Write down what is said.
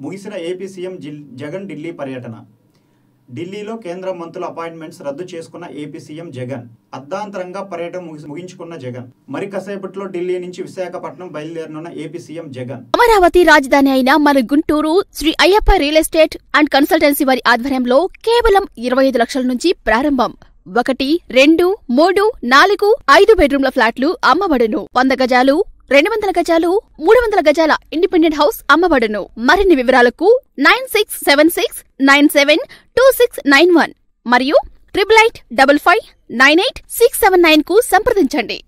ముగిసిన AP CM జిల్- జగన్ ఢిల్లీ పర్యటన. ఢిల్లీలో కేంద్ర మంత్రుల అపాయింట్మెంట్స్ రద్దు చేసుకున్న ఏపీ సీఎం జగన్. అర్ధాంతరంగా పర్యటన ముగించుకున్న జగన్. మరి కాసేపట్లో ఢిల్లీ నుంచి విశాఖపట్నం బయలుదేరనున్న ఏపీ సీఎం జగన్. అమరావతి రాజధాని అయిన మన Guntur Sri Ayyappa real estate and consultancy వారి ఆధ్వర్యంలో కేవలం ఇరవై ఐదు లక్షల నుంచి ప్రారంభం. ఒకటి రెండు మూడు నాలుగు ఐదు బెడ్రూమ్ల ఫ్లాట్లు అమ్మబడును. వంద గజాలు రెండు వందల గజాలు మూడు వందల గజాల ఇండిపెండెంట్ హౌస్ అమ్మబడును. మరిన్ని వివరాలకు nine six seven six nine seven two six nine one మరియు triple eight double five nine eight six seven నైన్కు సంప్రదించండి.